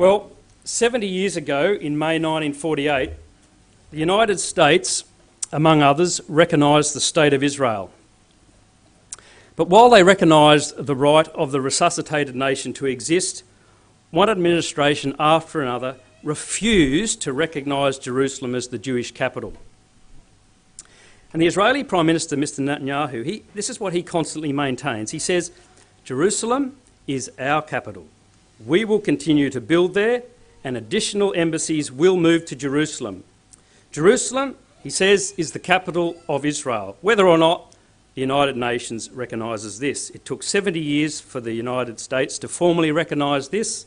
Well, 70 years ago, in May 1948, the United States, among others, recognised the State of Israel. But while they recognised the right of the resuscitated nation to exist, one administration after another refused to recognise Jerusalem as the Jewish capital. And the Israeli Prime Minister, Mr. Netanyahu, he, this is what he constantly maintains. He says, Jerusalem is our capital. We will continue to build there, and additional embassies will move to Jerusalem. Jerusalem, he says, is the capital of Israel, whether or not the United Nations recognises this. It took 70 years for the United States to formally recognise this,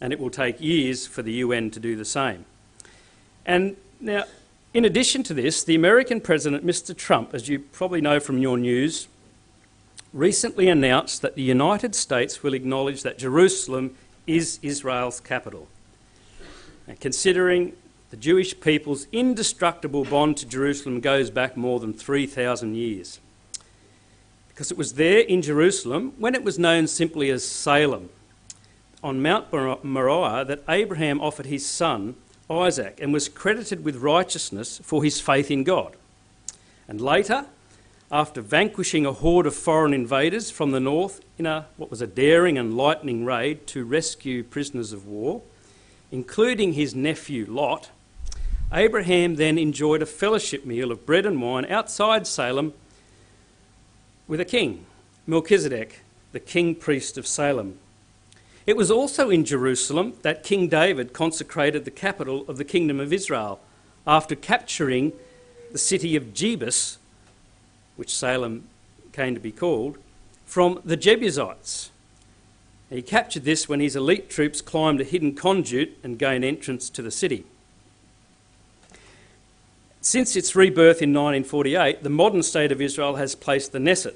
and it will take years for the UN to do the same. And now, in addition to this, the American President, Mr. Trump, as you probably know from your news, recently announced that the United States will acknowledge that Jerusalem is Israel's capital. And considering the Jewish people's indestructible bond to Jerusalem goes back more than 3,000 years because it was there in Jerusalem, when it was known simply as Salem, on Mount Moriah, that Abraham offered his son Isaac and was credited with righteousness for his faith in God. And later, after vanquishing a horde of foreign invaders from the north in a, what was a daring and lightning raid to rescue prisoners of war, including his nephew Lot, Abraham then enjoyed a fellowship meal of bread and wine outside Salem with a king, Melchizedek, the king priest of Salem. It was also in Jerusalem that King David consecrated the capital of the kingdom of Israel after capturing the city of Jebus, which Salem came to be called, from the Jebusites. He captured this when his elite troops climbed a hidden conduit and gained entrance to the city. Since its rebirth in 1948, the modern state of Israel has placed the Knesset,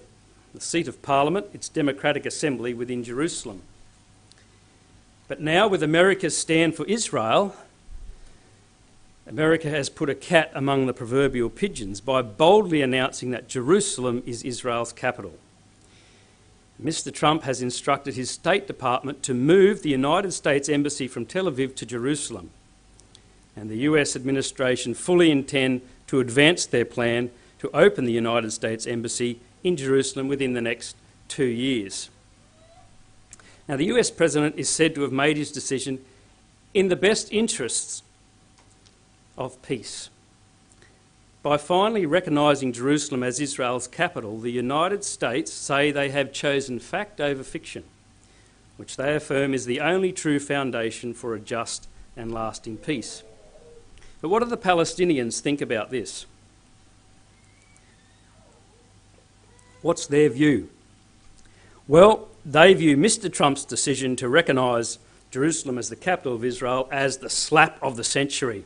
the seat of parliament, its democratic assembly, within Jerusalem. But now, with America's stand for Israel, America has put a cat among the proverbial pigeons by boldly announcing that Jerusalem is Israel's capital. Mr. Trump has instructed his State Department to move the United States Embassy from Tel Aviv to Jerusalem and the US administration fully intend to advance their plan to open the United States Embassy in Jerusalem within the next two years. Now, the US President is said to have made his decision in the best interests of peace. By finally recognising Jerusalem as Israel's capital, the United States say they have chosen fact over fiction, which they affirm is the only true foundation for a just and lasting peace. But what do the Palestinians think about this? What's their view? Well, they view Mr. Trump's decision to recognise Jerusalem as the capital of Israel as the slap of the century.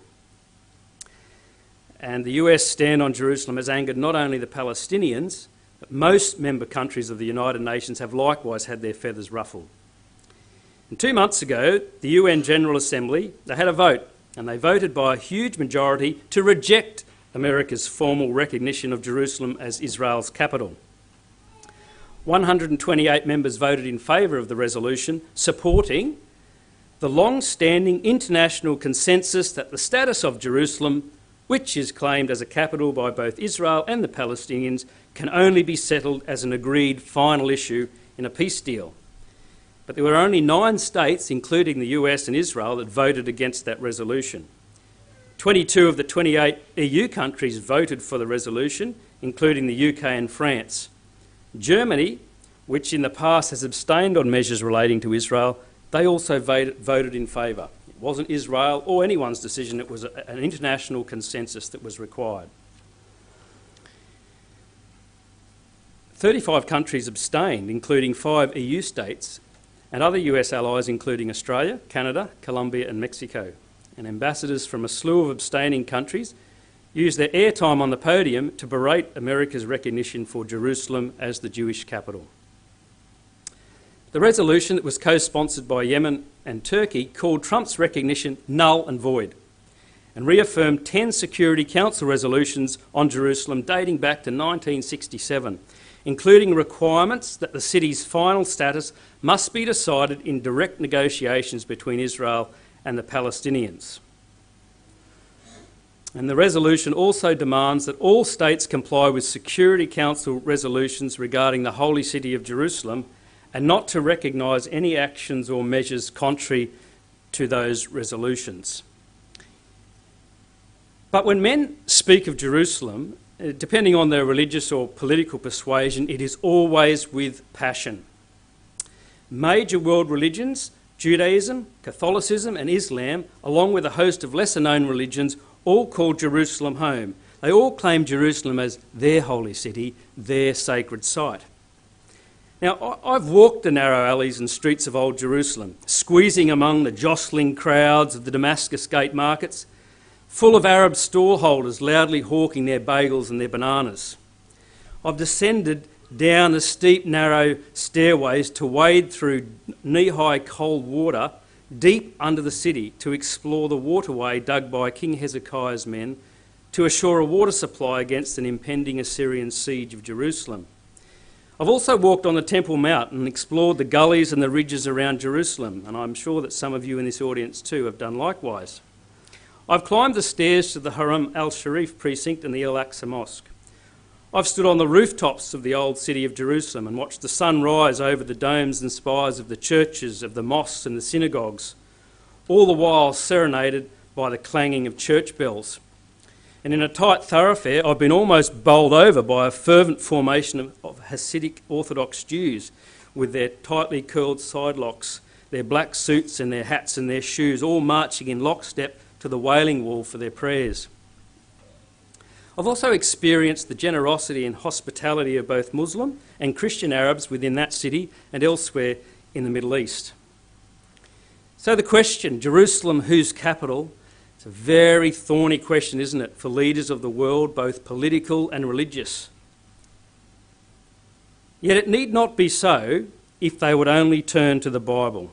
And the US stand on Jerusalem has angered not only the Palestinians, but most member countries of the United Nations have likewise had their feathers ruffled. And two months ago, the UN General Assembly, they had a vote and they voted by a huge majority to reject America's formal recognition of Jerusalem as Israel's capital. 128 members voted in favour of the resolution, supporting the long standing international consensus that the status of Jerusalem, which is claimed as a capital by both Israel and the Palestinians, can only be settled as an agreed final issue in a peace deal. But there were only nine states, including the US and Israel, that voted against that resolution. 22 of the 28 EU countries voted for the resolution, including the UK and France. Germany, which in the past has abstained on measures relating to Israel, they also voted, in favour. Wasn't Israel or anyone's decision, it was a, an international consensus that was required. 35 countries abstained, including five EU states, and other US allies, including Australia, Canada, Colombia, and Mexico. And ambassadors from a slew of abstaining countries used their airtime on the podium to berate America's recognition for Jerusalem as the Jewish capital. The resolution that was co sponsored by Yemen and Turkey called Trump's recognition null and void and reaffirmed 10 Security Council resolutions on Jerusalem dating back to 1967 including requirements that the city's final status must be decided in direct negotiations between Israel and the Palestinians. And the resolution also demands that all states comply with Security Council resolutions regarding the Holy City of Jerusalem and not to recognise any actions or measures contrary to those resolutions. But when men speak of Jerusalem, uh, depending on their religious or political persuasion, it is always with passion. Major world religions, Judaism, Catholicism, and Islam, along with a host of lesser known religions, all call Jerusalem home. They all claim Jerusalem as their holy city, their sacred site. Now, I've walked the narrow alleys and streets of Old Jerusalem, squeezing among the jostling crowds of the Damascus Gate markets, full of Arab stallholders loudly hawking their bagels and their bananas. I've descended down the steep, narrow stairways to wade through knee high cold water deep under the city to explore the waterway dug by King Hezekiah's men to assure a water supply against an impending Assyrian siege of Jerusalem. I've also walked on the Temple Mount and explored the gullies and the ridges around Jerusalem, and I'm sure that some of you in this audience too have done likewise. I've climbed the stairs to the Haram al Sharif precinct and the Al Aqsa Mosque. I've stood on the rooftops of the old city of Jerusalem and watched the sun rise over the domes and spires of the churches, of the mosques and the synagogues, all the while serenaded by the clanging of church bells. And in a tight thoroughfare, I've been almost bowled over by a fervent formation of, of Hasidic Orthodox Jews with their tightly curled side locks, their black suits and their hats and their shoes, all marching in lockstep to the Wailing Wall for their prayers. I've also experienced the generosity and hospitality of both Muslim and Christian Arabs within that city and elsewhere in the Middle East. So, the question Jerusalem, whose capital? It's a very thorny question, isn't it, for leaders of the world, both political and religious. Yet it need not be so if they would only turn to the Bible.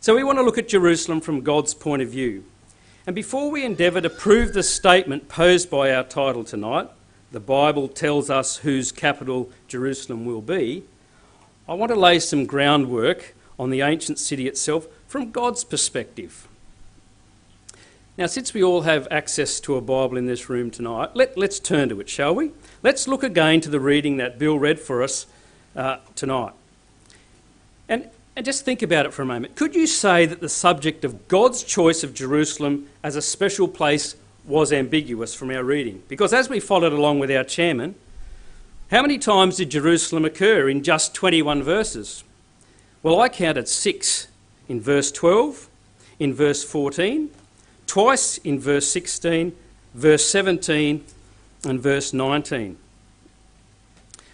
So, we want to look at Jerusalem from God's point of view. And before we endeavour to prove the statement posed by our title tonight, the Bible tells us whose capital Jerusalem will be, I want to lay some groundwork on the ancient city itself from God's perspective. Now, since we all have access to a Bible in this room tonight, let, us turn to it, shall we? Let's look again to the reading that Bill read for us uh, tonight. And and just think about it for a moment. Could you say that the subject of God's choice of Jerusalem as a special place was ambiguous from our reading? Because as we followed along with our chairman, how many times did Jerusalem occur in just 21 verses? Well, I counted six in verse 12, in verse 14, twice in verse 16, verse 17, and verse 19.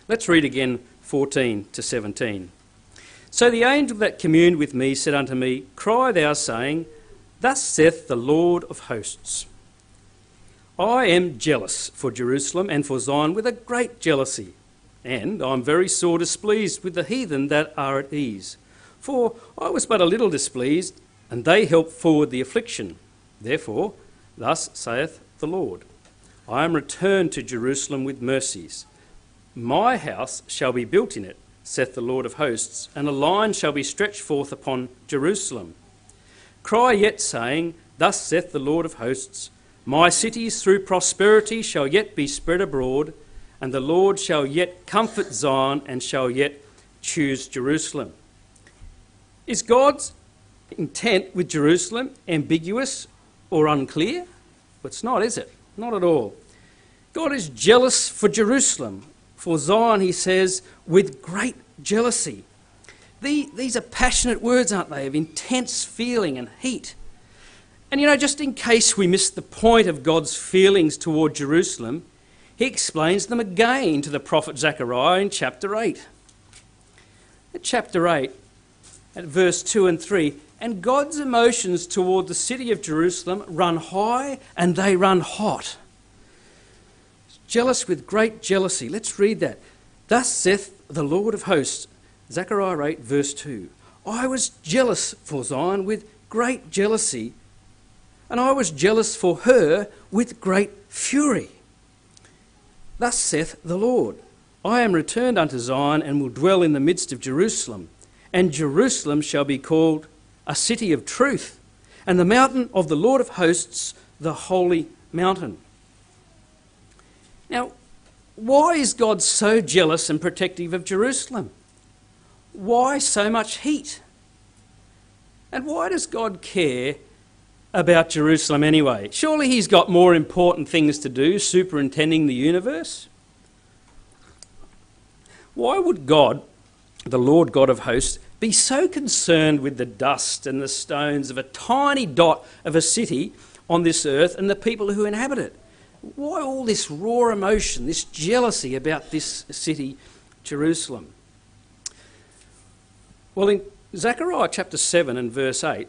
Let's read again 14 to 17. So the angel that communed with me said unto me, Cry thou, saying, Thus saith the Lord of hosts I am jealous for Jerusalem and for Zion with a great jealousy, and I am very sore displeased with the heathen that are at ease. For I was but a little displeased, and they helped forward the affliction. Therefore, thus saith the Lord I am returned to Jerusalem with mercies. My house shall be built in it saith the Lord of hosts, and a line shall be stretched forth upon Jerusalem. Cry yet, saying, Thus saith the Lord of hosts, My cities through prosperity shall yet be spread abroad, and the Lord shall yet comfort Zion, and shall yet choose Jerusalem. Is God's intent with Jerusalem ambiguous or unclear? It's not, is it? Not at all. God is jealous for Jerusalem for Zion, he says, with great jealousy. The, these are passionate words, aren't they, of intense feeling and heat. And you know, just in case we miss the point of God's feelings toward Jerusalem, he explains them again to the prophet Zechariah in chapter 8. At chapter 8, at verse 2 and 3, and God's emotions toward the city of Jerusalem run high and they run hot jealous with great jealousy. Let's read that. Thus saith the Lord of hosts, Zechariah 8, verse 2 I was jealous for Zion with great jealousy, and I was jealous for her with great fury. Thus saith the Lord I am returned unto Zion and will dwell in the midst of Jerusalem, and Jerusalem shall be called a city of truth, and the mountain of the Lord of hosts, the holy mountain. Now, why is God so jealous and protective of Jerusalem? Why so much heat? And why does God care about Jerusalem anyway? Surely He's got more important things to do, superintending the universe? Why would God, the Lord God of hosts, be so concerned with the dust and the stones of a tiny dot of a city on this earth and the people who inhabit it? Why all this raw emotion, this jealousy about this city, Jerusalem? Well, in Zechariah chapter 7 and verse 8,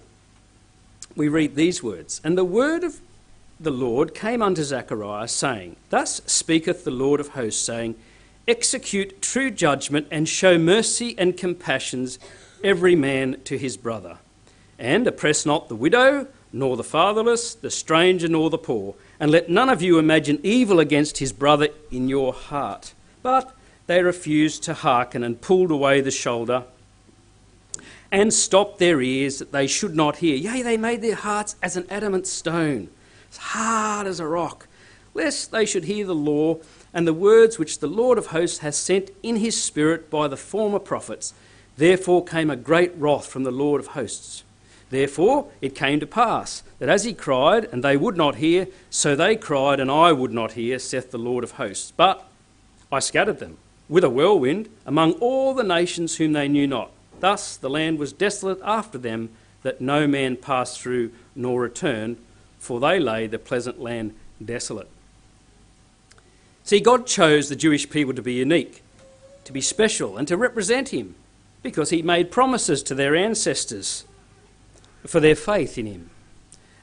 we read these words And the word of the Lord came unto Zechariah, saying, Thus speaketh the Lord of hosts, saying, Execute true judgment and show mercy and compassions every man to his brother. And oppress not the widow, nor the fatherless, the stranger, nor the poor. And let none of you imagine evil against his brother in your heart. But they refused to hearken and pulled away the shoulder and stopped their ears that they should not hear. Yea, they made their hearts as an adamant stone, as hard as a rock, lest they should hear the law and the words which the Lord of hosts has sent in his Spirit by the former prophets. Therefore came a great wrath from the Lord of hosts. Therefore it came to pass that as he cried, and they would not hear, so they cried, and I would not hear, saith the Lord of hosts. But I scattered them with a whirlwind among all the nations whom they knew not. Thus the land was desolate after them, that no man passed through nor returned, for they lay the pleasant land desolate. See, God chose the Jewish people to be unique, to be special, and to represent Him because He made promises to their ancestors for their faith in Him.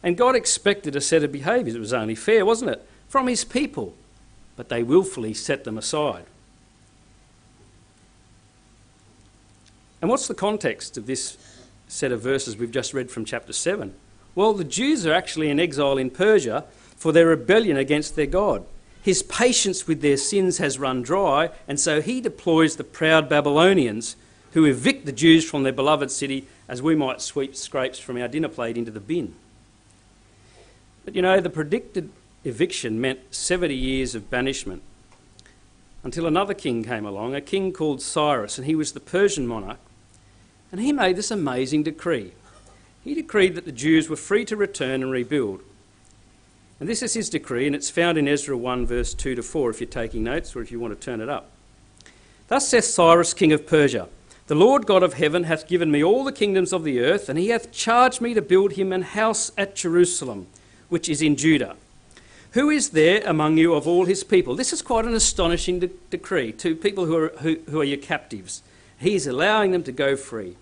And God expected a set of behaviours, it was only fair, wasn't it, from His people, but they willfully set them aside. And what's the context of this set of verses we've just read from chapter 7? Well, the Jews are actually in exile in Persia for their rebellion against their God. His patience with their sins has run dry, and so he deploys the proud Babylonians who evict the Jews from their beloved city as we might sweep scrapes from our dinner plate into the bin. But you know, the predicted eviction meant 70 years of banishment until another king came along, a king called Cyrus, and he was the Persian monarch, and he made this amazing decree. He decreed that the Jews were free to return and rebuild. And this is his decree, and it's found in Ezra 1, verse 2 to 4, if you're taking notes or if you want to turn it up. Thus saith Cyrus, king of Persia The Lord God of heaven hath given me all the kingdoms of the earth, and he hath charged me to build him an house at Jerusalem, which is in Judah. Who is there among you of all his people? This is quite an astonishing de- decree to people who are, who, who are your captives. He's allowing them to go free.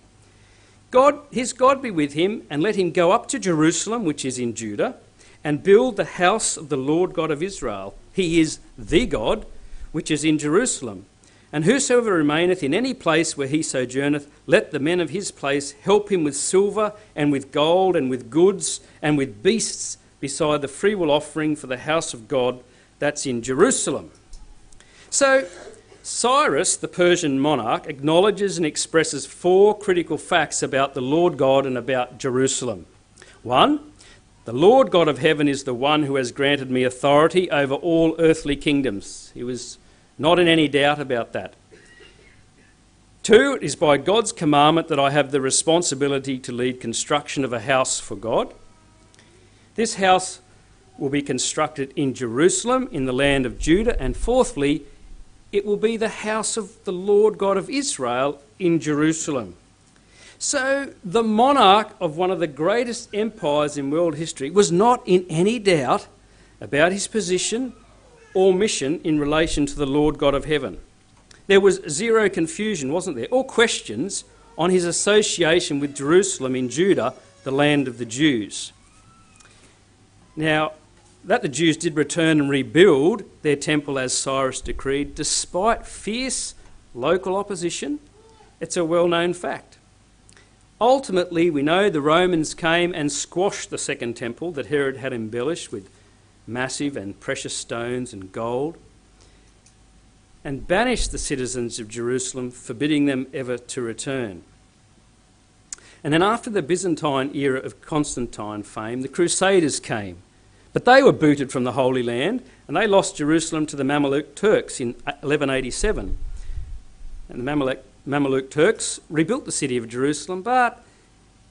God, his God be with him, and let him go up to Jerusalem, which is in Judah and build the house of the Lord God of Israel. He is the God, which is in Jerusalem. And whosoever remaineth in any place where he sojourneth, let the men of his place help him with silver and with gold and with goods and with beasts, beside the freewill offering for the house of God that's in Jerusalem. So, Cyrus, the Persian monarch, acknowledges and expresses four critical facts about the Lord God and about Jerusalem. One, the Lord God of heaven is the one who has granted me authority over all earthly kingdoms. He was not in any doubt about that. Two, it is by God's commandment that I have the responsibility to lead construction of a house for God. This house will be constructed in Jerusalem, in the land of Judah. And fourthly, it will be the house of the Lord God of Israel in Jerusalem. So, the monarch of one of the greatest empires in world history was not in any doubt about his position or mission in relation to the Lord God of heaven. There was zero confusion, wasn't there, or questions on his association with Jerusalem in Judah, the land of the Jews. Now, that the Jews did return and rebuild their temple as Cyrus decreed, despite fierce local opposition, it's a well known fact. Ultimately, we know the Romans came and squashed the second temple that Herod had embellished with massive and precious stones and gold. and banished the citizens of Jerusalem, forbidding them ever to return. And then, after the Byzantine era of Constantine fame, the Crusaders came. But they were booted from the Holy Land and they lost Jerusalem to the Mamluk Turks in 1187. And the Mamluk, Mamluk Turks rebuilt the city of Jerusalem, but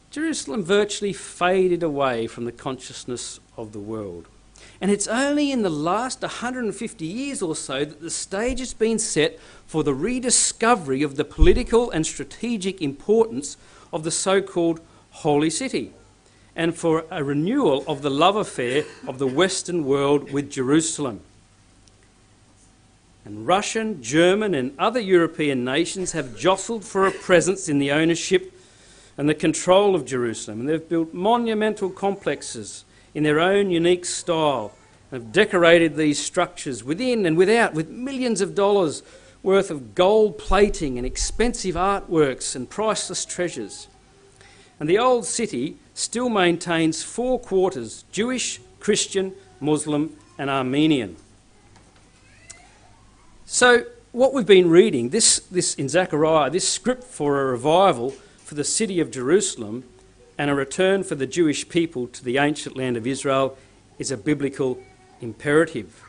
Jerusalem virtually faded away from the consciousness of the world. And it's only in the last 150 years or so that the stage has been set for the rediscovery of the political and strategic importance of the so called Holy City and for a renewal of the love affair of the Western world with Jerusalem. And Russian, German, and other European nations have jostled for a presence in the ownership and the control of Jerusalem. And they've built monumental complexes in their own unique style and have decorated these structures within and without with millions of dollars worth of gold plating and expensive artworks and priceless treasures. And the old city still maintains four quarters Jewish, Christian, Muslim, and Armenian. So, what we've been reading, this, this in Zechariah, this script for a revival for the city of Jerusalem and a return for the Jewish people to the ancient land of Israel is a biblical imperative.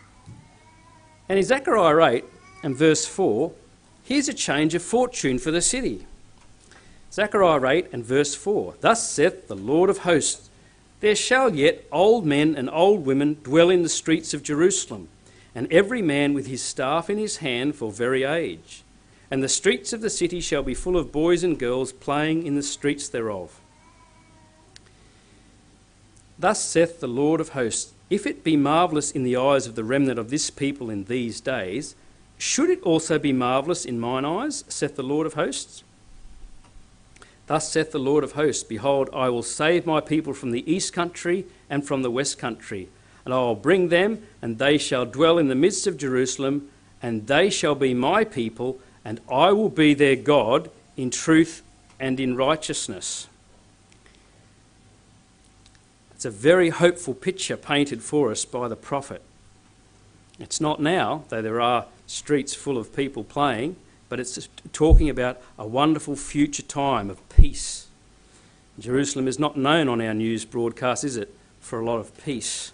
And in Zechariah 8 and verse 4, here's a change of fortune for the city. Zechariah 8 and verse 4 Thus saith the Lord of hosts, There shall yet old men and old women dwell in the streets of Jerusalem, and every man with his staff in his hand for very age and the streets of the city shall be full of boys and girls playing in the streets thereof. Thus saith the Lord of hosts If it be marvellous in the eyes of the remnant of this people in these days, should it also be marvellous in mine eyes, saith the Lord of hosts? Thus saith the Lord of hosts Behold, I will save my people from the east country and from the west country, and I will bring them, and they shall dwell in the midst of Jerusalem, and they shall be my people and I will be their God in truth and in righteousness. It's a very hopeful picture painted for us by the prophet. It's not now, though there are streets full of people playing, but it's talking about a wonderful future time of peace. Jerusalem is not known on our news broadcast, is it, for a lot of peace?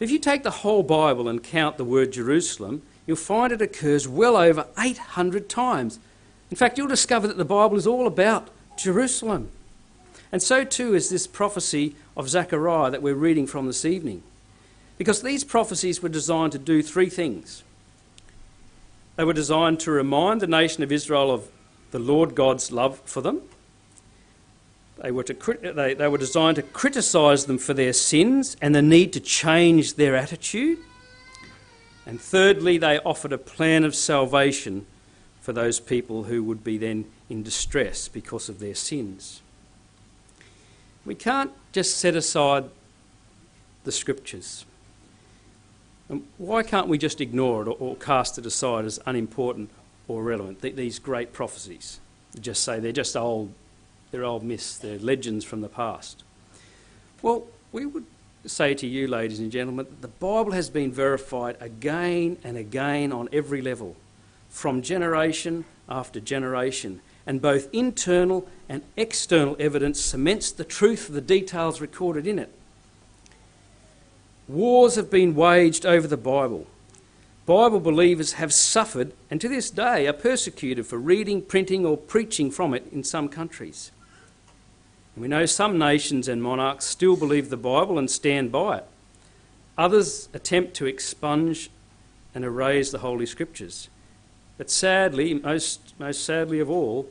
If you take the whole Bible and count the word Jerusalem, you'll find it occurs well over 800 times. In fact, you'll discover that the Bible is all about Jerusalem. And so too is this prophecy of Zechariah that we're reading from this evening. Because these prophecies were designed to do three things. They were designed to remind the nation of Israel of the Lord God's love for them. They were, to, they, they were designed to criticise them for their sins and the need to change their attitude. And thirdly, they offered a plan of salvation for those people who would be then in distress because of their sins. We can't just set aside the scriptures. And why can't we just ignore it or, or cast it aside as unimportant or irrelevant? Th- these great prophecies. Just say they're just old, they're old myths, they're legends from the past. Well, we would say to you, ladies and gentlemen, that the Bible has been verified again and again on every level, from generation after generation, and both internal and external evidence cements the truth of the details recorded in it. Wars have been waged over the Bible. Bible believers have suffered and to this day are persecuted for reading, printing, or preaching from it in some countries. We know some nations and monarchs still believe the Bible and stand by it. Others attempt to expunge and erase the Holy Scriptures. But sadly, most, most sadly of all,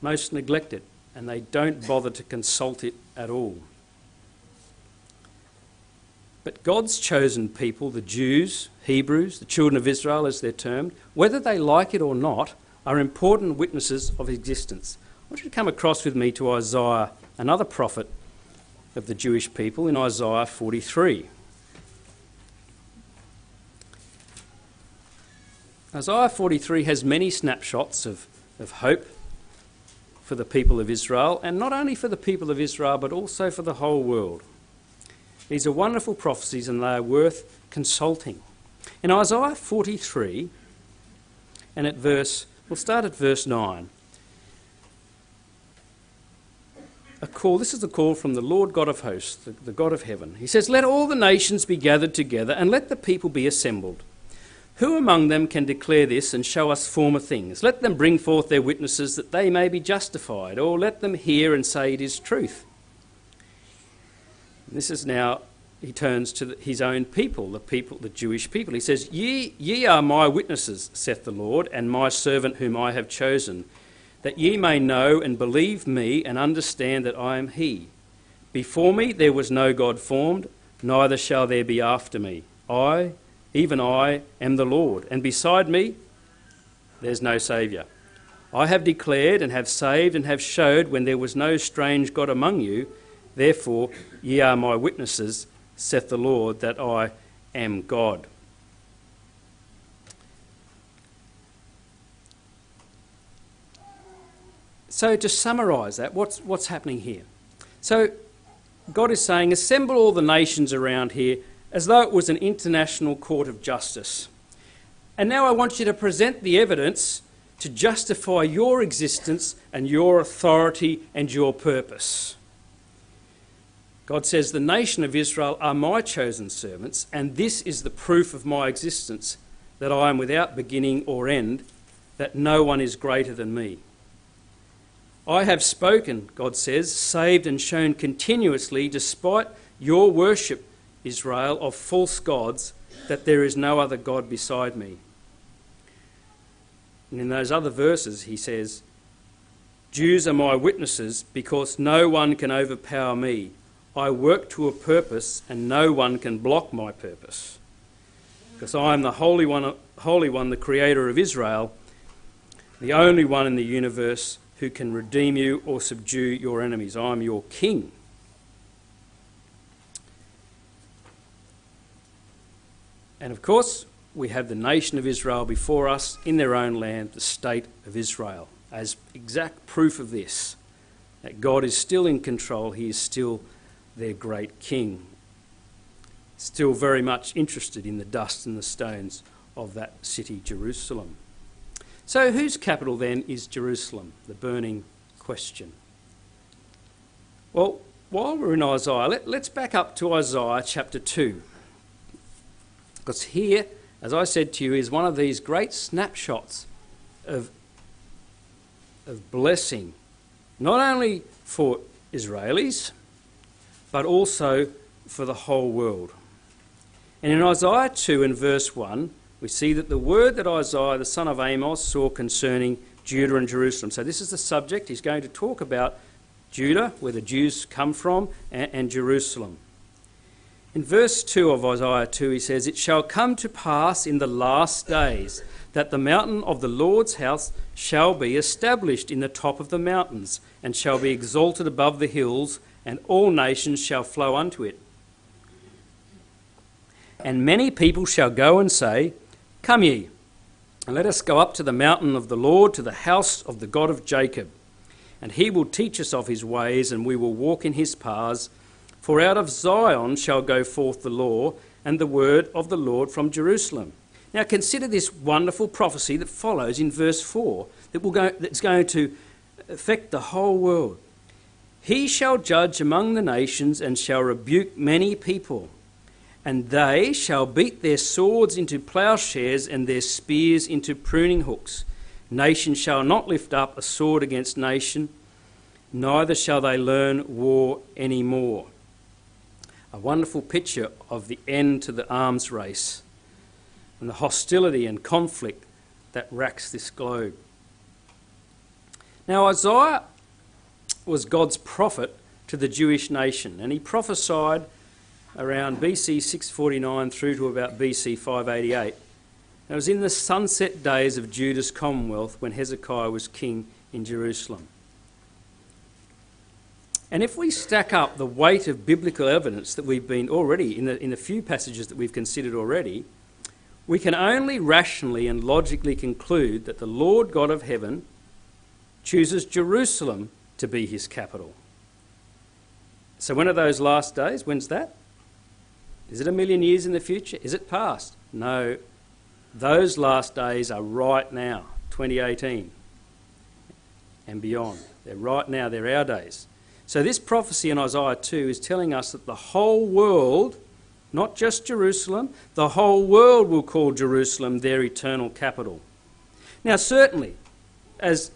most neglect it and they don't bother to consult it at all. But God's chosen people, the Jews, Hebrews, the children of Israel as they're termed, whether they like it or not, are important witnesses of existence want you to come across with me to Isaiah, another prophet of the Jewish people, in Isaiah 43. Isaiah 43 has many snapshots of, of hope for the people of Israel, and not only for the people of Israel, but also for the whole world. These are wonderful prophecies and they are worth consulting. In Isaiah 43, and at verse, we'll start at verse 9. A call, this is the call from the Lord God of hosts, the, the God of heaven. He says, Let all the nations be gathered together, and let the people be assembled. Who among them can declare this and show us former things? Let them bring forth their witnesses that they may be justified, or let them hear and say it is truth. This is now, he turns to his own people, the people, the Jewish people. He says, Ye, ye are my witnesses, saith the Lord, and my servant whom I have chosen, that ye may know and believe me and understand that I am he. Before me there was no God formed, neither shall there be after me. I, even I am the Lord, and beside me there's no Saviour. I have declared and have saved and have showed when there was no strange God among you. Therefore, ye are my witnesses, saith the Lord, that I am God. So, to summarise that, what's, what's happening here? So, God is saying, Assemble all the nations around here as though it was an international court of justice. And now I want you to present the evidence to justify your existence and your authority and your purpose. God says, The nation of Israel are my chosen servants, and this is the proof of my existence that I am without beginning or end, that no one is greater than me. I have spoken, God says, saved and shown continuously, despite your worship Israel, of false gods, that there is no other God beside me. And in those other verses, he says, Jews are my witnesses because no one can overpower me. I work to a purpose and no one can block my purpose. Because I am the Holy One, Holy One, the Creator of Israel, the only one in the universe who can redeem you or subdue your enemies. I am your King. And of course, we have the nation of Israel before us in their own land, the state of Israel, as exact proof of this that God is still in control, He is still their great king. Still very much interested in the dust and the stones of that city, Jerusalem. So, whose capital then is Jerusalem? The burning question. Well, while we're in Isaiah, let, us back up to Isaiah chapter 2. Because here, as I said to you, is one of these great snapshots of, of blessing, not only for Israelis, but also for the whole world. And in Isaiah 2 and verse 1, we see that the word that Isaiah, the son of Amos, saw concerning Judah and Jerusalem. So, this is the subject. He's going to talk about Judah, where the Jews come from, and, and Jerusalem. In verse 2 of Isaiah 2, he says, It shall come to pass in the last days that the mountain of the Lord's house shall be established in the top of the mountains, and shall be exalted above the hills, and all nations shall flow unto it. And many people shall go and say, Come ye, and let us go up to the mountain of the Lord, to the house of the God of Jacob. And he will teach us of his ways, and we will walk in his paths. For out of Zion shall go forth the law and the word of the Lord from Jerusalem. Now consider this wonderful prophecy that follows in verse 4 that will go, that's going to affect the whole world. He shall judge among the nations and shall rebuke many people, and they shall beat their swords into plowshares and their spears into pruning hooks. Nation shall not lift up a sword against nation, neither shall they learn war any more a wonderful picture of the end to the arms race and the hostility and conflict that racks this globe. Now, Isaiah was God's prophet to the Jewish nation, and he prophesied around BC 649 through to about BC 588. It was in the sunset days of Judah's commonwealth when Hezekiah was king in Jerusalem. And if we stack up the weight of biblical evidence that we've been already, in the, in the few passages that we've considered already, we can only rationally and logically conclude that the Lord God of heaven chooses Jerusalem to be his capital. So, when are those last days? When's that? Is it a million years in the future? Is it past? No, those last days are right now, 2018 and beyond. They're right now, they're our days. So, this prophecy in Isaiah 2 is telling us that the whole world, not just Jerusalem, the whole world will call Jerusalem their eternal capital. Now, certainly, as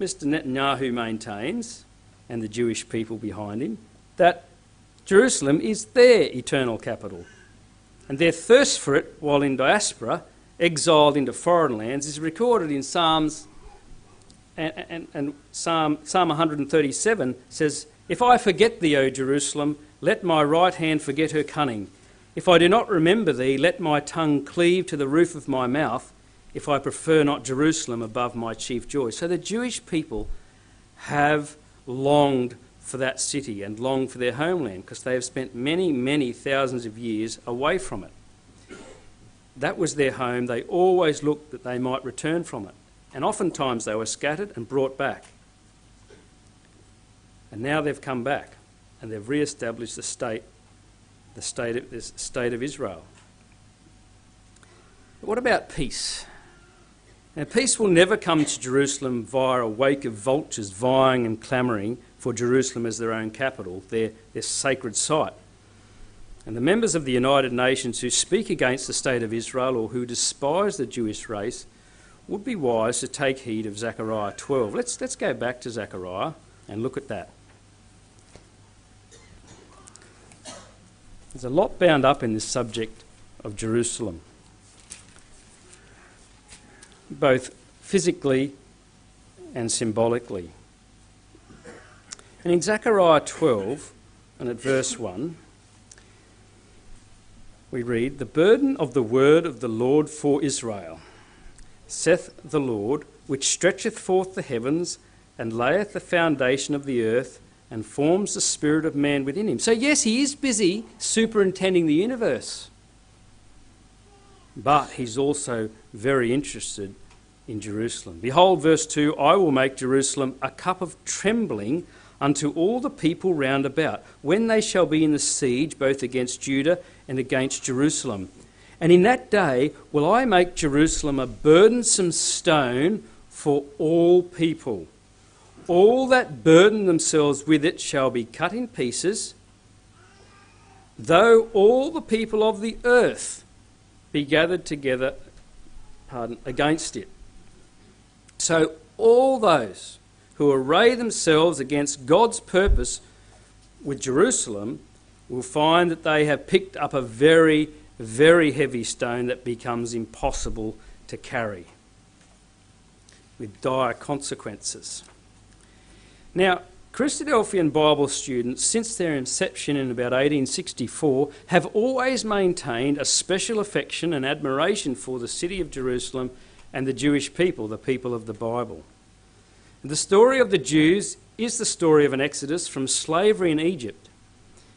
Mr. Netanyahu maintains, and the Jewish people behind him, that Jerusalem is their eternal capital. And their thirst for it while in diaspora, exiled into foreign lands, is recorded in Psalms and, and, and Psalm, Psalm 137 says, If I forget thee, O Jerusalem, let my right hand forget her cunning. If I do not remember thee, let my tongue cleave to the roof of my mouth, if I prefer not Jerusalem above my chief joy. So the Jewish people have longed for that city and long for their homeland because they have spent many, many thousands of years away from it. That was their home. They always looked that they might return from it and oftentimes they were scattered and brought back. And now they've come back and they've re established the state, the state of, the state of Israel. But what about peace? Now, peace will never come to Jerusalem via a wake of vultures vying and clamouring for Jerusalem as their own capital, their, their sacred site. And the members of the United Nations who speak against the state of Israel or who despise the Jewish race would be wise to take heed of Zechariah 12. Let's, let's go back to Zechariah and look at that. There's a lot bound up in this subject of Jerusalem, both physically and symbolically. And in Zechariah 12, and at verse 1, we read, The burden of the word of the Lord for Israel saith the Lord, which stretcheth forth the heavens and layeth the foundation of the earth and forms the spirit of man within him. So, yes, he is busy superintending the universe, but he's also very interested in Jerusalem. Behold, verse 2 I will make Jerusalem a cup of trembling unto all the people round about, when they shall be in the siege both against Judah and against Jerusalem. And in that day will I make Jerusalem a burdensome stone for all people. All that burden themselves with it shall be cut in pieces, though all the people of the earth be gathered together pardon, against it. So all those who array themselves against God's purpose with Jerusalem will find that they have picked up a very very heavy stone that becomes impossible to carry with dire consequences. Now, Christadelphian Bible students, since their inception in about 1864, have always maintained a special affection and admiration for the city of Jerusalem and the Jewish people, the people of the Bible. The story of the Jews is the story of an exodus from slavery in Egypt.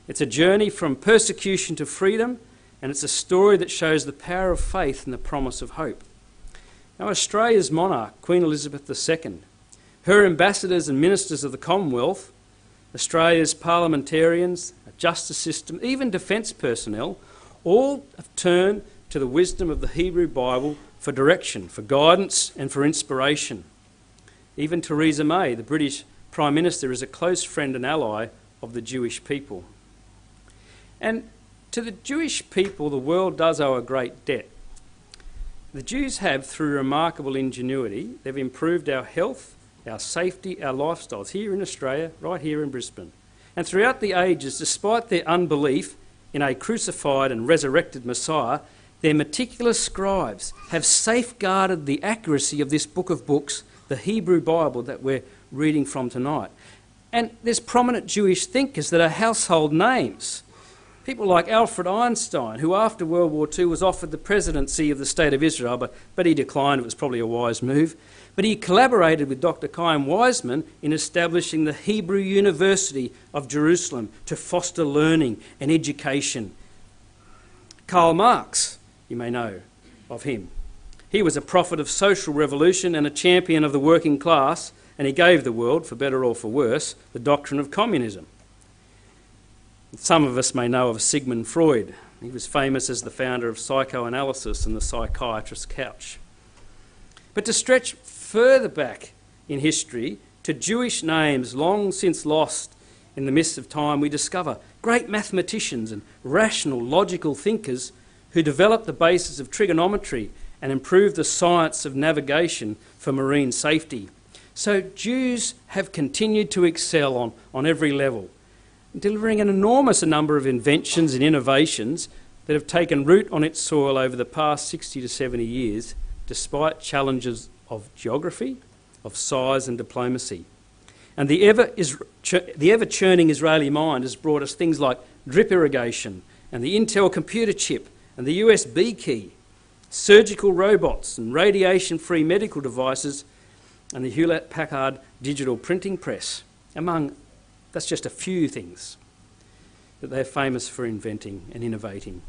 It's a journey from persecution to freedom and it's a story that shows the power of faith and the promise of hope. Now, Australia's monarch, Queen Elizabeth II, her ambassadors and ministers of the Commonwealth, Australia's parliamentarians, justice system, even defence personnel, all have turned to the wisdom of the Hebrew Bible for direction, for guidance, and for inspiration. Even Theresa May, the British Prime Minister, is a close friend and ally of the Jewish people. And to the Jewish people, the world does owe a great debt. The Jews have, through remarkable ingenuity, they've improved our health, our safety, our lifestyles here in Australia, right here in Brisbane. And throughout the ages, despite their unbelief in a crucified and resurrected Messiah, their meticulous scribes have safeguarded the accuracy of this book of books, the Hebrew Bible that we're reading from tonight. And there's prominent Jewish thinkers that are household names People like Alfred Einstein, who after World War II was offered the presidency of the State of Israel, but, but he declined. It was probably a wise move. But he collaborated with Dr. Chaim Weizmann in establishing the Hebrew University of Jerusalem to foster learning and education. Karl Marx, you may know of him. He was a prophet of social revolution and a champion of the working class, and he gave the world, for better or for worse, the doctrine of communism. Some of us may know of Sigmund Freud, He was famous as the founder of psychoanalysis and the psychiatrist's couch. But to stretch further back in history to Jewish names long since lost in the mists of time, we discover great mathematicians and rational, logical thinkers who developed the basis of trigonometry and improve the science of navigation for marine safety. So Jews have continued to excel on, on every level, delivering an enormous number of inventions and innovations that have taken root on its soil over the past 60 to 70 years, despite challenges of geography, of size and diplomacy. And the ever, is, the ever churning Israeli mind has brought us things like drip irrigation and the Intel computer chip and the USB key, surgical robots and radiation free medical devices, and the Hewlett Packard digital printing press, among that's just a few things that they're famous for inventing and innovating.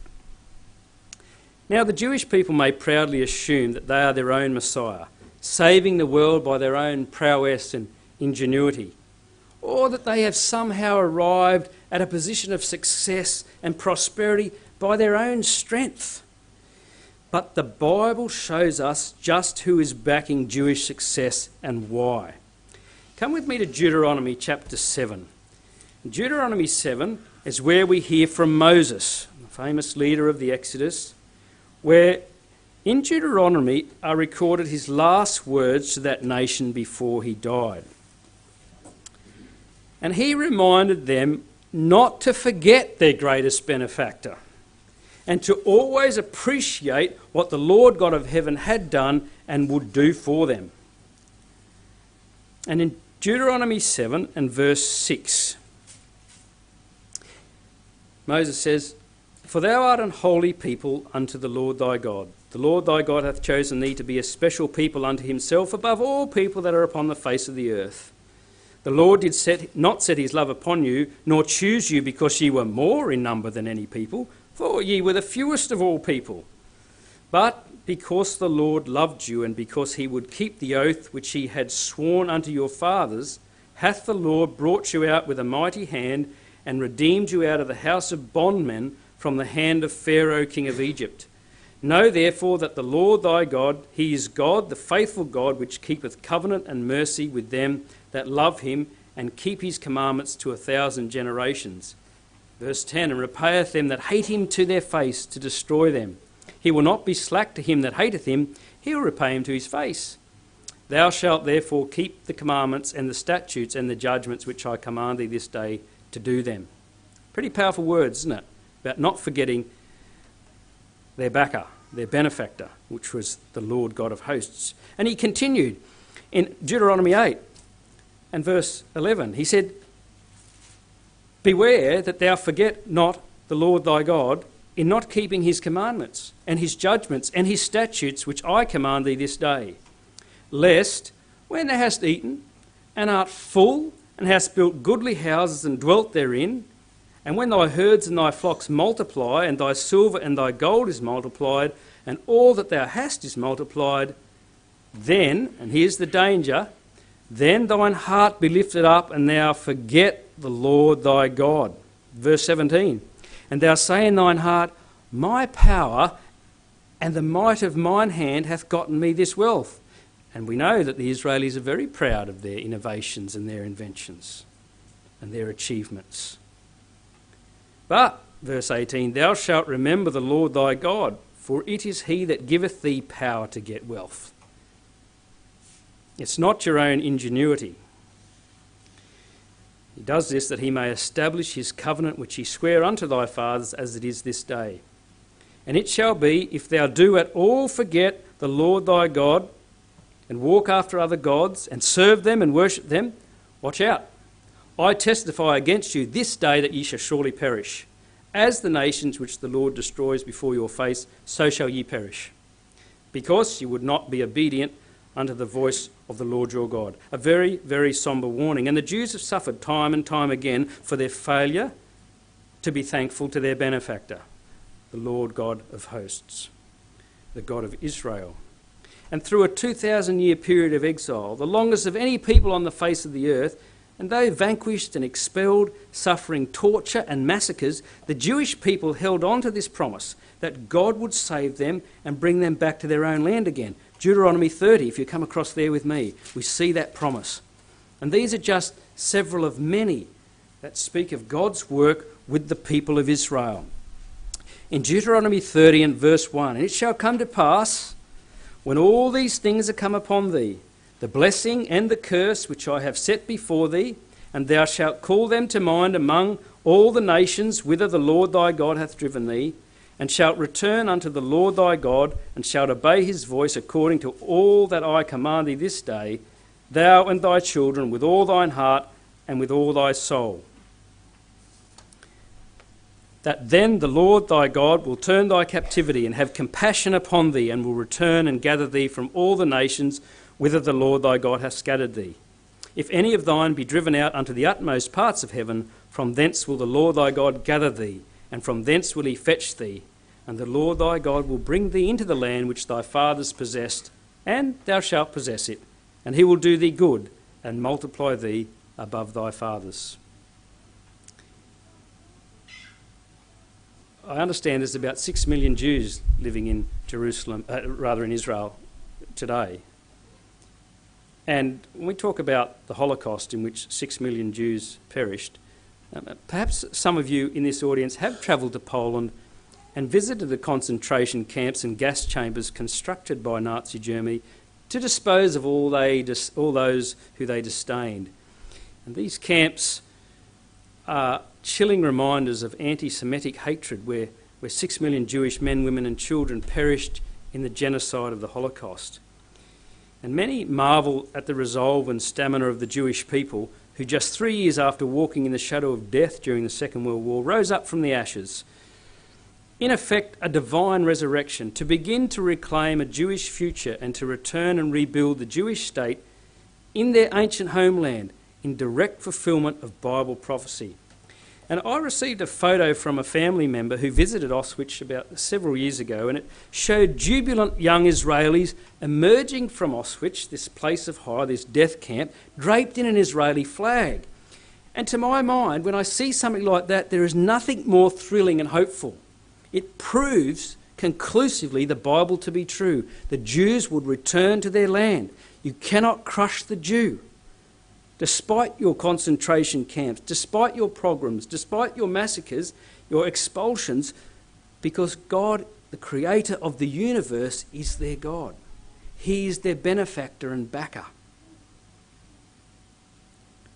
Now, the Jewish people may proudly assume that they are their own Messiah, saving the world by their own prowess and ingenuity, or that they have somehow arrived at a position of success and prosperity by their own strength. But the Bible shows us just who is backing Jewish success and why. Come with me to Deuteronomy chapter 7. Deuteronomy 7 is where we hear from Moses, the famous leader of the Exodus, where in Deuteronomy are recorded his last words to that nation before he died. And he reminded them not to forget their greatest benefactor and to always appreciate what the Lord God of heaven had done and would do for them. And in Deuteronomy 7 and verse 6, Moses says, For thou art an holy people unto the Lord thy God. The Lord thy God hath chosen thee to be a special people unto himself above all people that are upon the face of the earth. The Lord did set, not set his love upon you, nor choose you because ye were more in number than any people, for ye were the fewest of all people. But because the Lord loved you, and because he would keep the oath which he had sworn unto your fathers, hath the Lord brought you out with a mighty hand, and redeemed you out of the house of bondmen from the hand of Pharaoh king of Egypt. Know therefore that the Lord thy God, he is God, the faithful God, which keepeth covenant and mercy with them that love him and keep his commandments to a thousand generations. Verse 10 And repayeth them that hate him to their face to destroy them. He will not be slack to him that hateth him, he will repay him to his face. Thou shalt therefore keep the commandments and the statutes and the judgments which I command thee this day to do them. Pretty powerful words, isn't it? About not forgetting their backer, their benefactor, which was the Lord God of hosts. And he continued in Deuteronomy 8 and verse 11. He said, Beware that thou forget not the Lord thy God in not keeping his commandments and his judgments and his statutes which I command thee this day, lest when thou hast eaten and art full and hast built goodly houses and dwelt therein, and when thy herds and thy flocks multiply, and thy silver and thy gold is multiplied, and all that thou hast is multiplied, then, and here's the danger, then thine heart be lifted up, and thou forget the Lord thy God. Verse 17. And thou say in thine heart, My power and the might of mine hand hath gotten me this wealth. And we know that the Israelis are very proud of their innovations and their inventions and their achievements. But, verse 18, thou shalt remember the Lord thy God, for it is he that giveth thee power to get wealth. It's not your own ingenuity. He does this that he may establish his covenant which he sware unto thy fathers as it is this day. And it shall be, if thou do at all forget the Lord thy God, and walk after other gods, and serve them and worship them, watch out. I testify against you this day that ye shall surely perish. As the nations which the Lord destroys before your face, so shall ye perish. Because ye would not be obedient unto the voice of the Lord your God. A very, very sombre warning. And the Jews have suffered time and time again for their failure to be thankful to their benefactor, the Lord God of hosts, the God of Israel. And through a 2,000 year period of exile, the longest of any people on the face of the earth, And though vanquished and expelled, suffering torture and massacres, the Jewish people held on to this promise that God would save them and bring them back to their own land again. Deuteronomy 30, if you come across there with me, we see that promise. And these are just several of many that speak of God's work with the people of Israel. In Deuteronomy 30 and verse 1, and it shall come to pass when all these things are come upon thee, the blessing and the curse which I have set before thee, and thou shalt call them to mind among all the nations whither the Lord thy God hath driven thee, and shalt return unto the Lord thy God, and shalt obey his voice according to all that I command thee this day, thou and thy children with all thine heart and with all thy soul. That then the Lord thy God will turn thy captivity and have compassion upon thee, and will return and gather thee from all the nations whither the Lord thy God hath scattered thee. If any of thine be driven out unto the utmost parts of heaven, from thence will the Lord thy God gather thee, and from thence will he fetch thee. And the Lord thy God will bring thee into the land which thy fathers possessed, and thou shalt possess it. And he will do thee good, and multiply thee above thy fathers. I understand there's about six million Jews living in Jerusalem, uh, rather in Israel today. And when we talk about the Holocaust, in which six million Jews perished, um, perhaps some of you in this audience have travelled to Poland and visited the concentration camps and gas chambers constructed by Nazi Germany to dispose of all, they dis- all those who they disdained. And these camps are chilling reminders of anti Semitic hatred, where, where six million Jewish men, women, and children perished in the genocide of the Holocaust. And many marvel at the resolve and stamina of the Jewish people who, just three years after walking in the shadow of death during the Second World War, rose up from the ashes. In effect, a divine resurrection to begin to reclaim a Jewish future and to return and rebuild the Jewish state in their ancient homeland in direct fulfillment of Bible prophecy. And I received a photo from a family member who visited Auschwitz about several years ago, and it showed jubilant young Israelis emerging from Auschwitz, this place of horror, this death camp, draped in an Israeli flag. And to my mind, when I see something like that, there is nothing more thrilling and hopeful. It proves conclusively the Bible to be true. The Jews would return to their land. You cannot crush the Jew despite your concentration camps, despite your pogroms, despite your massacres, your expulsions, because God, the creator of the universe, is their God. He is their benefactor and backer.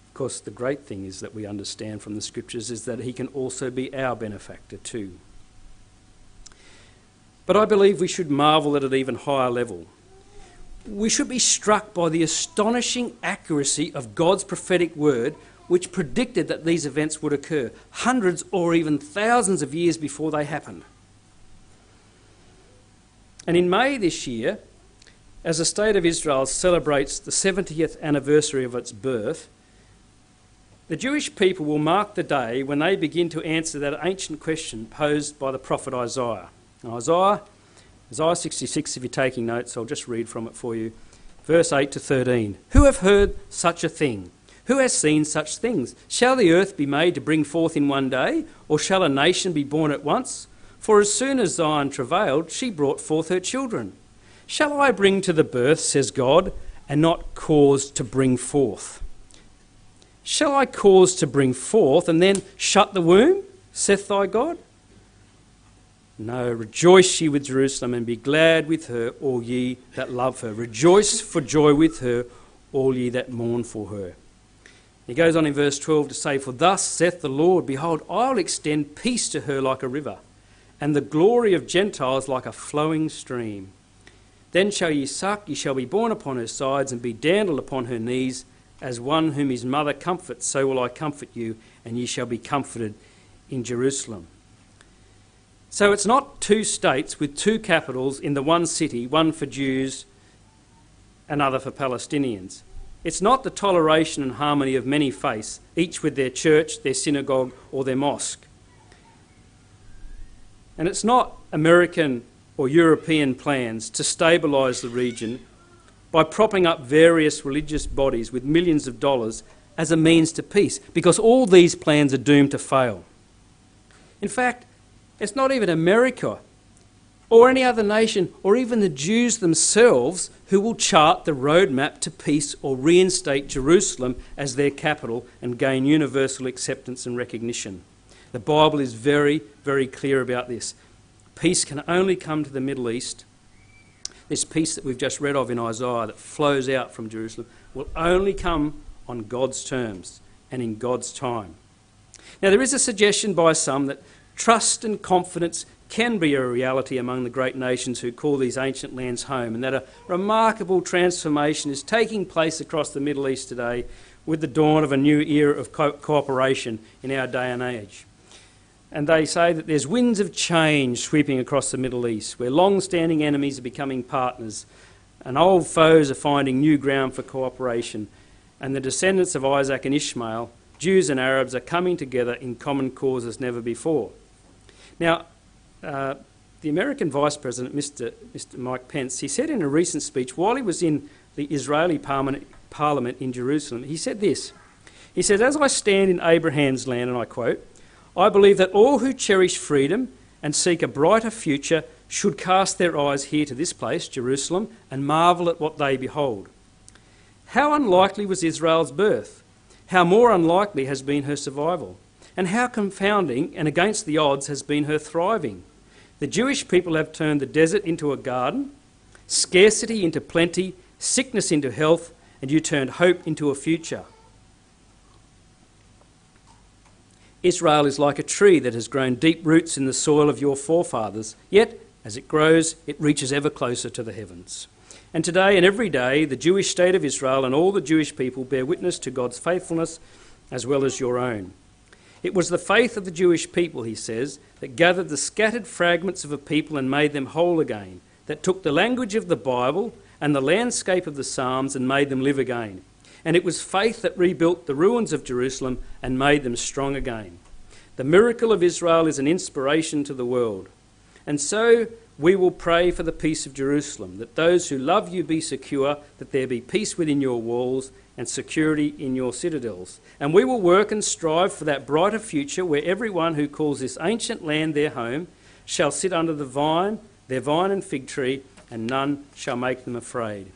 Of course, the great thing is that we understand from the scriptures is that He can also be our benefactor too. But I believe we should marvel at an even higher level we should be struck by the astonishing accuracy of God's prophetic word, which predicted that these events would occur hundreds or even thousands of years before they happened. And in May this year, as the State of Israel celebrates the 70th anniversary of its birth, the Jewish people will mark the day when they begin to answer that ancient question posed by the prophet Isaiah. Isaiah Isaiah 66, if you're taking notes, I'll just read from it for you. Verse 8 to 13. Who have heard such a thing? Who has seen such things? Shall the earth be made to bring forth in one day, or shall a nation be born at once? For as soon as Zion travailed, she brought forth her children. Shall I bring to the birth, says God, and not cause to bring forth? Shall I cause to bring forth and then shut the womb, saith thy God? No, rejoice ye with Jerusalem and be glad with her, all ye that love her. Rejoice for joy with her, all ye that mourn for her. He goes on in verse 12 to say, For thus saith the Lord, Behold, I'll extend peace to her like a river, and the glory of Gentiles like a flowing stream. Then shall ye suck, ye shall be borne upon her sides, and be dandled upon her knees, as one whom his mother comforts, so will I comfort you, and ye shall be comforted in Jerusalem. So it's not two states with two capitals in the one city, one for Jews, another for Palestinians. It's not the toleration and harmony of many faiths, each with their church, their synagogue, or their mosque. And it's not American or European plans to stabilise the region by propping up various religious bodies with millions of dollars as a means to peace, because all these plans are doomed to fail. In fact, it's not even America or any other nation or even the Jews themselves who will chart the roadmap to peace or reinstate Jerusalem as their capital and gain universal acceptance and recognition. The Bible is very, very clear about this. Peace can only come to the Middle East. This peace that we've just read of in Isaiah that flows out from Jerusalem will only come on God's terms and in God's time. Now, there is a suggestion by some that trust and confidence can be a reality among the great nations who call these ancient lands home, and that a remarkable transformation is taking place across the Middle East today with the dawn of a new era of co- cooperation in our day and age. And they say that there's winds of change sweeping across the Middle East, where long standing enemies are becoming partners, and old foes are finding new ground for cooperation, and the descendants of Isaac and Ishmael, Jews and Arabs, are coming together in common cause as never before. Now, uh, the American Vice President, Mr. Mr. Mike Pence, he said in a recent speech while he was in the Israeli parliament, parliament in Jerusalem, he said this. He said, As I stand in Abraham's land, and I quote, I believe that all who cherish freedom and seek a brighter future should cast their eyes here to this place, Jerusalem, and marvel at what they behold. How unlikely was Israel's birth? How more unlikely has been her survival? And how confounding and against the odds has been her thriving? The Jewish people have turned the desert into a garden, scarcity into plenty, sickness into health, and you turned hope into a future. Israel is like a tree that has grown deep roots in the soil of your forefathers, yet, as it grows, it reaches ever closer to the heavens. And today and every day, the Jewish state of Israel and all the Jewish people bear witness to God's faithfulness as well as your own. It was the faith of the Jewish people, he says, that gathered the scattered fragments of a people and made them whole again, that took the language of the Bible and the landscape of the Psalms and made them live again. And it was faith that rebuilt the ruins of Jerusalem and made them strong again. The miracle of Israel is an inspiration to the world. And so we will pray for the peace of Jerusalem, that those who love you be secure, that there be peace within your walls and security in your citadels. And we will work and strive for that brighter future where everyone who calls this ancient land their home shall sit under the vine, their vine and fig tree, and none shall make them afraid.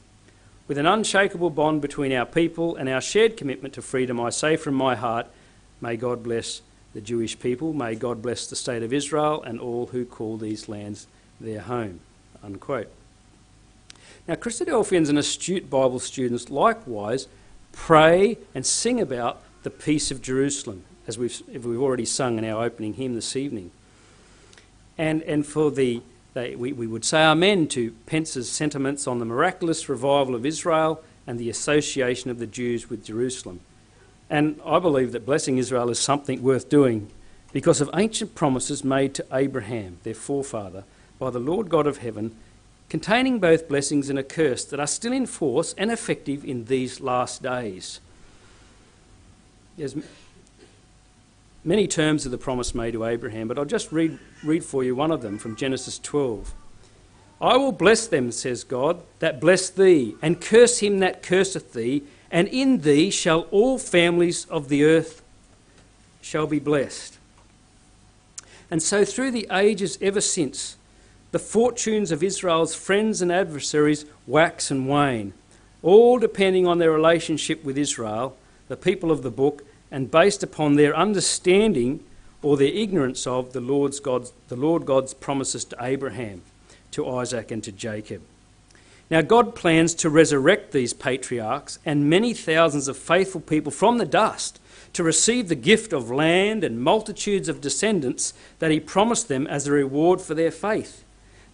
With an unshakable bond between our people and our shared commitment to freedom, I say from my heart, may God bless the Jewish people, may God bless the state of Israel and all who call these lands their home. Unquote. Now, Christadelphians and astute Bible students likewise pray and sing about the peace of Jerusalem, as we've, we've already sung in our opening hymn this evening. And, and for the they, we, we would say amen to Pence's sentiments on the miraculous revival of Israel and the association of the Jews with Jerusalem. And I believe that blessing Israel is something worth doing because of ancient promises made to Abraham, their forefather, by the Lord God of heaven, containing both blessings and a curse that are still in force and effective in these last days. There's many terms of the promise made to Abraham, but I'll just read, read for you one of them from Genesis 12. I will bless them, says God, that bless thee, and curse him that curseth thee, and in thee shall all families of the earth shall be blessed. And so through the ages ever since, the fortunes of Israel's friends and adversaries wax and wane, all depending on their relationship with Israel, the people of the book, and based upon their understanding or their ignorance of the, Lord's God's, the Lord God's promises to Abraham, to Isaac, and to Jacob. Now, God plans to resurrect these patriarchs and many thousands of faithful people from the dust to receive the gift of land and multitudes of descendants that He promised them as a reward for their faith.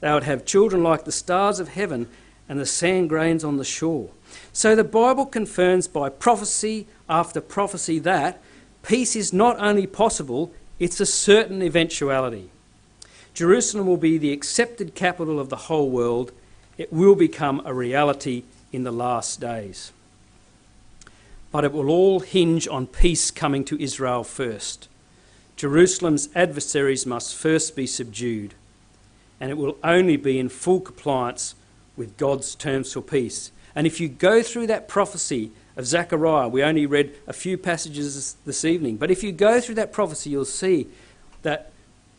They would have children like the stars of heaven and the sand grains on the shore. So the Bible confirms by prophecy after prophecy that peace is not only possible, it's a certain eventuality. Jerusalem will be the accepted capital of the whole world. It will become a reality in the last days. But it will all hinge on peace coming to Israel first. Jerusalem's adversaries must first be subdued, and it will only be in full compliance with God's terms for peace And if you go through that prophecy of Zechariah, we only read a few passages this evening, but if you go through that prophecy, you'll see that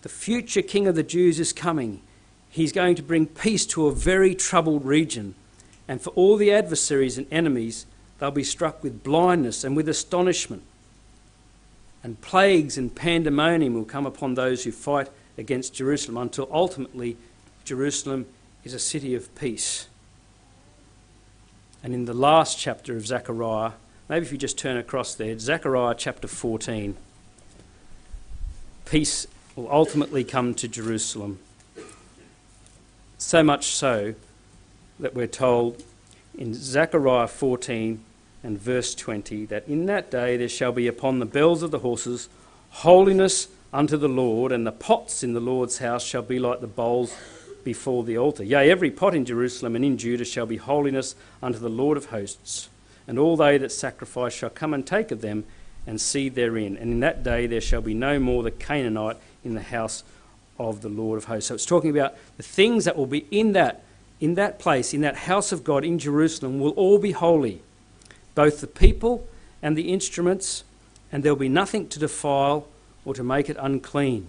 the future king of the Jews is coming. He's going to bring peace to a very troubled region. And for all the adversaries and enemies, they'll be struck with blindness and with astonishment. And plagues and pandemonium will come upon those who fight against Jerusalem until ultimately Jerusalem is a city of peace. And in the last chapter of Zechariah, maybe if you just turn across there, Zechariah chapter 14, peace will ultimately come to Jerusalem. So much so that we're told in Zechariah 14 and verse 20 that in that day there shall be upon the bells of the horses holiness unto the Lord, and the pots in the Lord's house shall be like the bowls before the altar. Yea, every pot in Jerusalem and in Judah shall be holiness unto the Lord of hosts, and all they that sacrifice shall come and take of them and seed therein. And in that day there shall be no more the Canaanite in the house of the Lord of hosts. So it's talking about the things that will be in that in that place, in that house of God in Jerusalem, will all be holy, both the people and the instruments, and there'll be nothing to defile or to make it unclean.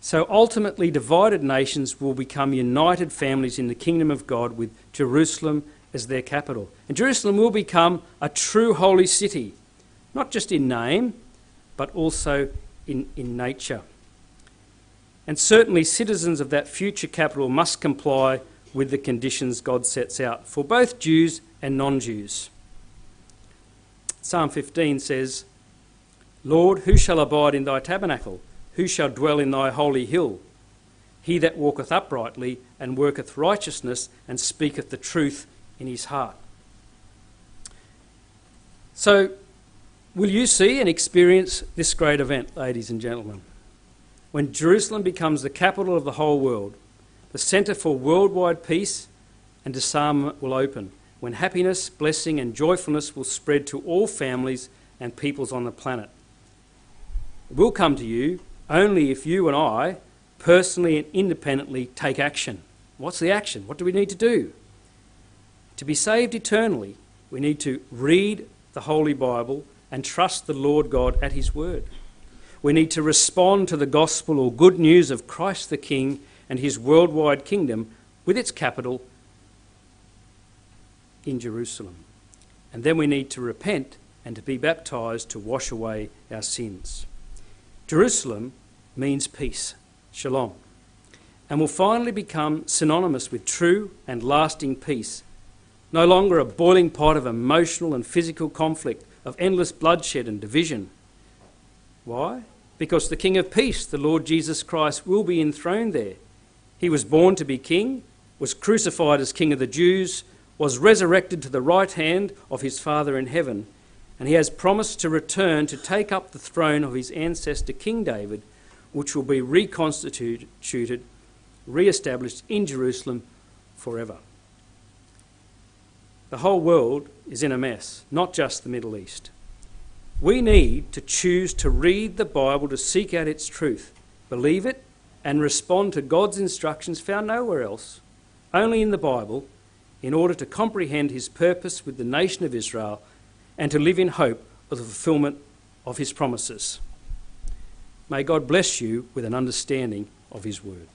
So ultimately, divided nations will become united families in the kingdom of God with Jerusalem as their capital. And Jerusalem will become a true holy city, not just in name, but also in, in nature. And certainly, citizens of that future capital must comply with the conditions God sets out for both Jews and non Jews. Psalm 15 says, Lord, who shall abide in thy tabernacle? Who shall dwell in thy holy hill? He that walketh uprightly and worketh righteousness and speaketh the truth in his heart. So, will you see and experience this great event, ladies and gentlemen? When Jerusalem becomes the capital of the whole world, the centre for worldwide peace and disarmament will open, when happiness, blessing, and joyfulness will spread to all families and peoples on the planet. Will come to you only if you and I personally and independently take action. What's the action? What do we need to do? To be saved eternally, we need to read the Holy Bible and trust the Lord God at His Word. We need to respond to the gospel or good news of Christ the King and His worldwide kingdom with its capital in Jerusalem. And then we need to repent and to be baptized to wash away our sins. Jerusalem means peace, shalom, and will finally become synonymous with true and lasting peace, no longer a boiling pot of emotional and physical conflict, of endless bloodshed and division. Why? Because the King of Peace, the Lord Jesus Christ, will be enthroned there. He was born to be king, was crucified as King of the Jews, was resurrected to the right hand of his Father in heaven, and he has promised to return to take up the throne of his ancestor King David, which will be reconstituted, re established in Jerusalem forever. The whole world is in a mess, not just the Middle East. We need to choose to read the Bible to seek out its truth, believe it, and respond to God's instructions found nowhere else, only in the Bible, in order to comprehend his purpose with the nation of Israel and to live in hope of the fulfillment of his promises. May God bless you with an understanding of his word.